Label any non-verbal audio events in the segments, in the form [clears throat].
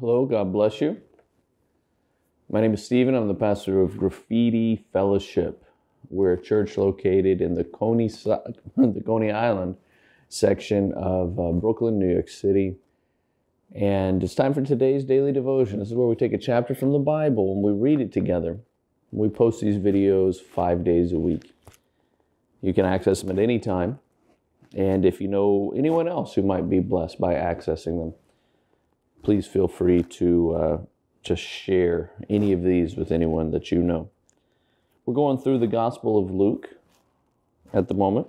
Hello, God bless you. My name is Stephen. I'm the pastor of Graffiti Fellowship. We're a church located in the Coney, [laughs] the Coney Island section of uh, Brooklyn, New York City. And it's time for today's daily devotion. This is where we take a chapter from the Bible and we read it together. We post these videos five days a week. You can access them at any time. And if you know anyone else who might be blessed by accessing them, please feel free to uh, just share any of these with anyone that you know. We're going through the Gospel of Luke at the moment.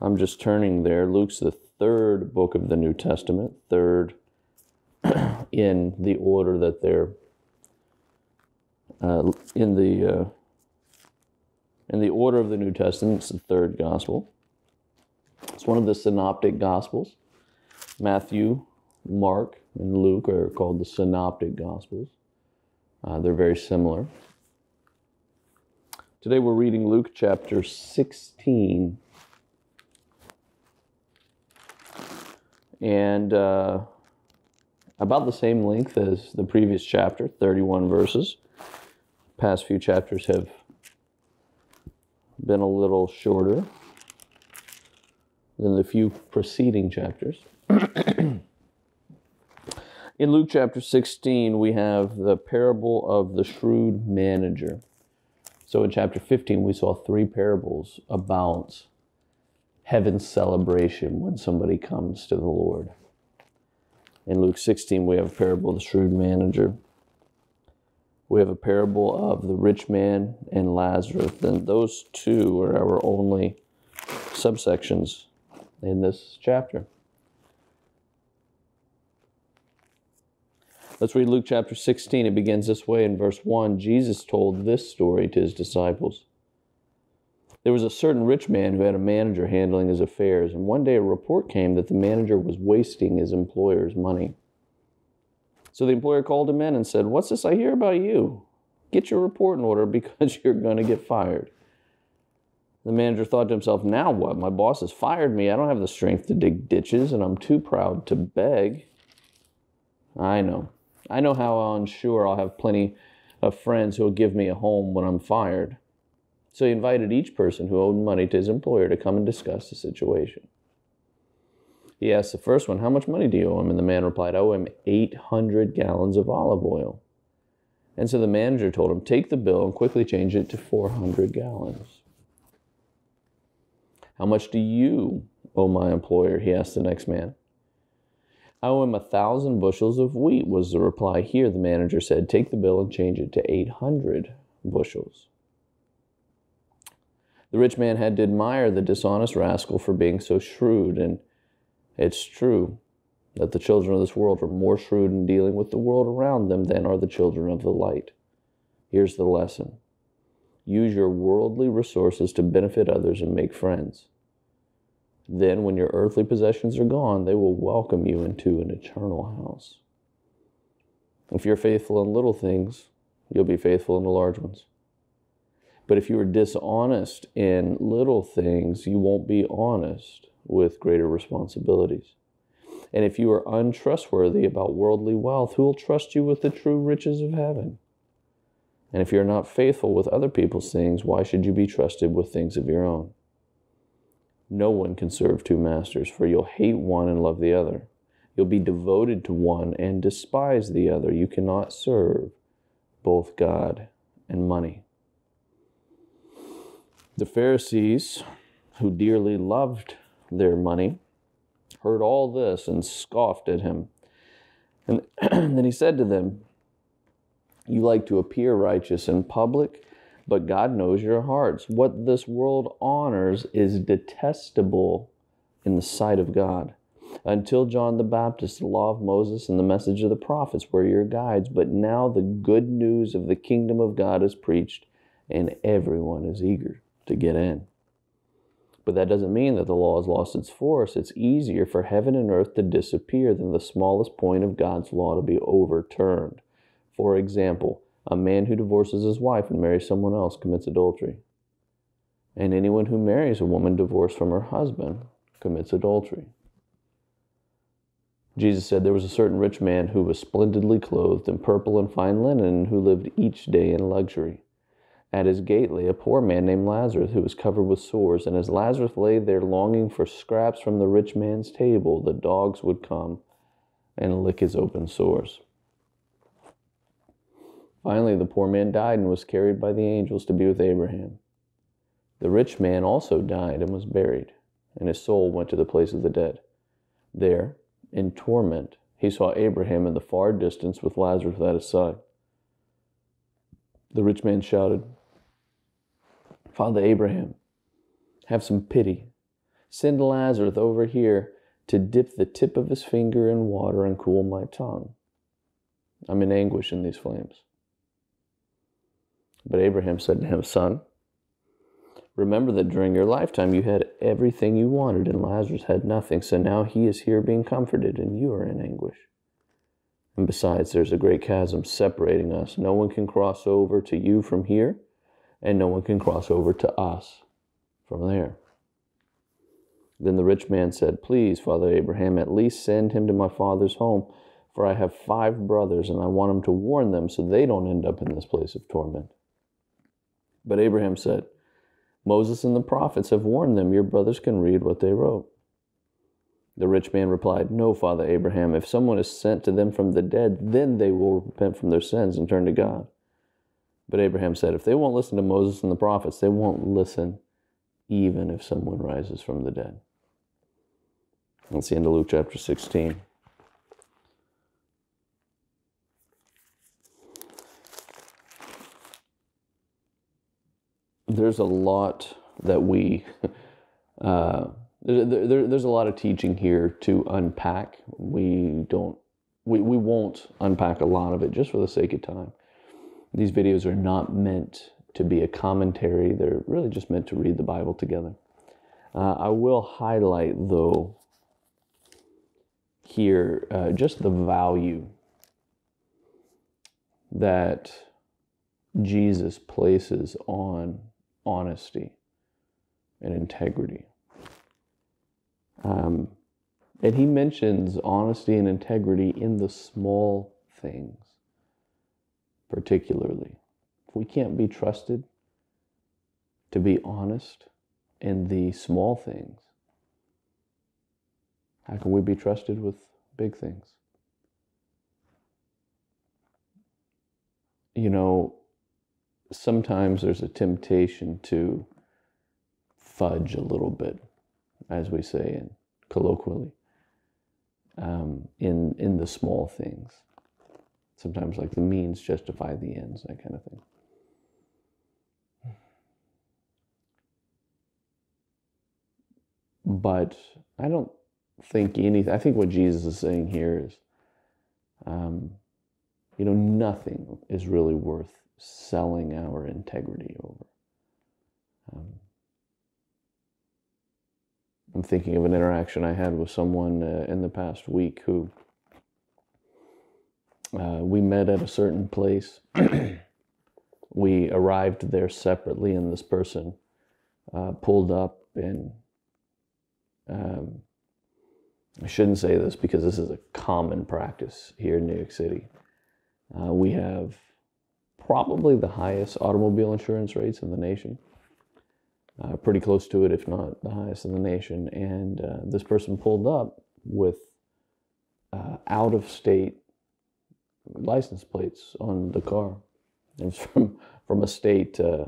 I'm just turning there. Luke's the third book of the New Testament, third [clears throat] in the order that they're uh, in the uh, in the order of the New Testament. It's the third gospel. It's one of the synoptic gospels. Matthew, Mark, and Luke are called the synoptic gospels. Uh, they're very similar. Today we're reading Luke chapter 16. And uh, about the same length as the previous chapter, 31 verses. Past few chapters have been a little shorter than the few preceding chapters. [clears throat] In Luke chapter 16, we have the parable of the shrewd manager. So in chapter 15, we saw three parables about heaven's celebration when somebody comes to the Lord. In Luke 16, we have a parable of the shrewd manager. We have a parable of the rich man and Lazarus. Then those two are our only subsections in this chapter. Let's read Luke chapter 16. It begins this way in verse 1. Jesus told this story to his disciples. There was a certain rich man who had a manager handling his affairs, and one day a report came that the manager was wasting his employer's money. So the employer called him in and said, What's this I hear about you? Get your report in order [laughs] because you're going to get fired. The manager thought to himself, Now what? My boss has fired me. I don't have the strength to dig ditches, and I'm too proud to beg. I know. I know how uh, I'm sure I'll have plenty of friends who'll give me a home when I'm fired. So he invited each person who owed money to his employer to come and discuss the situation. He asked the first one, How much money do you owe him? And the man replied, I owe him 800 gallons of olive oil. And so the manager told him, Take the bill and quickly change it to 400 gallons. How much do you owe my employer? He asked the next man. I owe him a thousand bushels of wheat, was the reply. Here, the manager said, Take the bill and change it to 800 bushels. The rich man had to admire the dishonest rascal for being so shrewd, and it's true that the children of this world are more shrewd in dealing with the world around them than are the children of the light. Here's the lesson use your worldly resources to benefit others and make friends. Then, when your earthly possessions are gone, they will welcome you into an eternal house. If you're faithful in little things, you'll be faithful in the large ones. But if you are dishonest in little things, you won't be honest with greater responsibilities. And if you are untrustworthy about worldly wealth, who will trust you with the true riches of heaven? And if you're not faithful with other people's things, why should you be trusted with things of your own? No one can serve two masters, for you'll hate one and love the other. You'll be devoted to one and despise the other. You cannot serve both God and money. The Pharisees, who dearly loved their money, heard all this and scoffed at him. And [clears throat] then he said to them, You like to appear righteous in public but God knows your hearts. What this world honors is detestable in the sight of God. Until John the Baptist, the law of Moses and the message of the prophets were your guides, but now the good news of the kingdom of God is preached, and everyone is eager to get in. But that doesn't mean that the law has lost its force. It's easier for heaven and earth to disappear than the smallest point of God's law to be overturned. For example, a man who divorces his wife and marries someone else commits adultery. And anyone who marries a woman divorced from her husband commits adultery. Jesus said, There was a certain rich man who was splendidly clothed in purple and fine linen, and who lived each day in luxury. At his gate lay a poor man named Lazarus, who was covered with sores. And as Lazarus lay there longing for scraps from the rich man's table, the dogs would come and lick his open sores. Finally, the poor man died and was carried by the angels to be with Abraham. The rich man also died and was buried, and his soul went to the place of the dead. There, in torment, he saw Abraham in the far distance with Lazarus at his side. The rich man shouted, Father Abraham, have some pity. Send Lazarus over here to dip the tip of his finger in water and cool my tongue. I'm in anguish in these flames. But Abraham said to him, Son, remember that during your lifetime you had everything you wanted, and Lazarus had nothing. So now he is here being comforted, and you are in anguish. And besides, there's a great chasm separating us. No one can cross over to you from here, and no one can cross over to us from there. Then the rich man said, Please, Father Abraham, at least send him to my father's home, for I have five brothers, and I want him to warn them so they don't end up in this place of torment. But Abraham said, Moses and the prophets have warned them. Your brothers can read what they wrote. The rich man replied, No, Father Abraham, if someone is sent to them from the dead, then they will repent from their sins and turn to God. But Abraham said, If they won't listen to Moses and the prophets, they won't listen even if someone rises from the dead. That's the end of Luke chapter 16. There's a lot that we, [laughs] uh, there, there, there's a lot of teaching here to unpack. We don't, we, we won't unpack a lot of it just for the sake of time. These videos are not meant to be a commentary, they're really just meant to read the Bible together. Uh, I will highlight, though, here uh, just the value that Jesus places on honesty and integrity. Um, and he mentions honesty and integrity in the small things, particularly. If we can't be trusted to be honest in the small things, how can we be trusted with big things? You know, sometimes there's a temptation to fudge a little bit, as we say in colloquially, um, in in the small things. Sometimes, like the means justify the ends, that kind of thing. But I don't think anything. I think what Jesus is saying here is, um, you know, nothing is really worth selling our integrity over. Um, I'm thinking of an interaction I had with someone uh, in the past week who uh, we met at a certain place. [clears throat] we arrived there separately, and this person uh, pulled up and um, I shouldn't say this because this is a common practice here in New York City. Uh, we have probably the highest automobile insurance rates in the nation. Uh, pretty close to it, if not the highest in the nation. And uh, this person pulled up with uh, out of state license plates on the car. It was [laughs] from, from a state uh,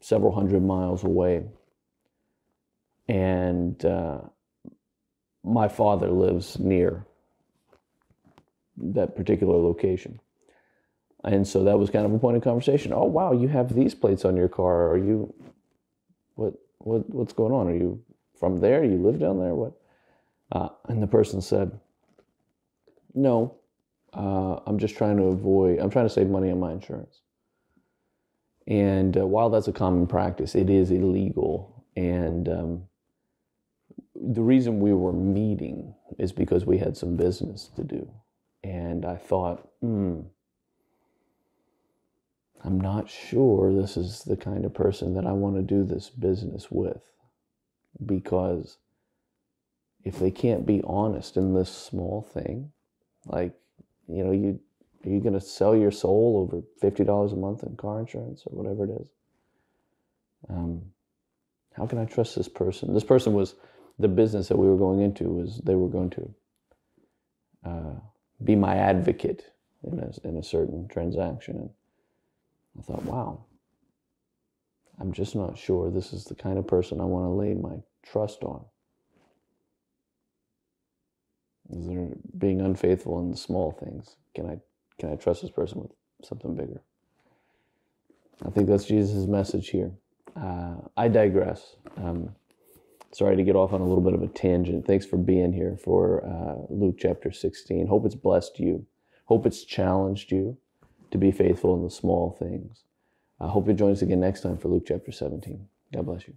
several hundred miles away. And uh, my father lives near that particular location. And so that was kind of a point of conversation. Oh wow, you have these plates on your car. Are you what what what's going on? Are you from there? You live down there? What? Uh, and the person said, No, uh, I'm just trying to avoid. I'm trying to save money on my insurance. And uh, while that's a common practice, it is illegal. And um, the reason we were meeting is because we had some business to do. And I thought, hmm, I'm not sure this is the kind of person that I want to do this business with because if they can't be honest in this small thing, like, you know, you are you going to sell your soul over $50 a month in car insurance or whatever it is? Um, how can I trust this person? This person was the business that we were going into was they were going to uh, be my advocate in a, in a certain transaction. I thought, wow, I'm just not sure this is the kind of person I want to lay my trust on. Is there being unfaithful in the small things? Can I can I trust this person with something bigger? I think that's Jesus' message here. Uh, I digress. Um, sorry to get off on a little bit of a tangent. Thanks for being here for uh, Luke chapter 16. Hope it's blessed you. Hope it's challenged you to be faithful in the small things. I hope you join us again next time for Luke chapter 17. God bless you.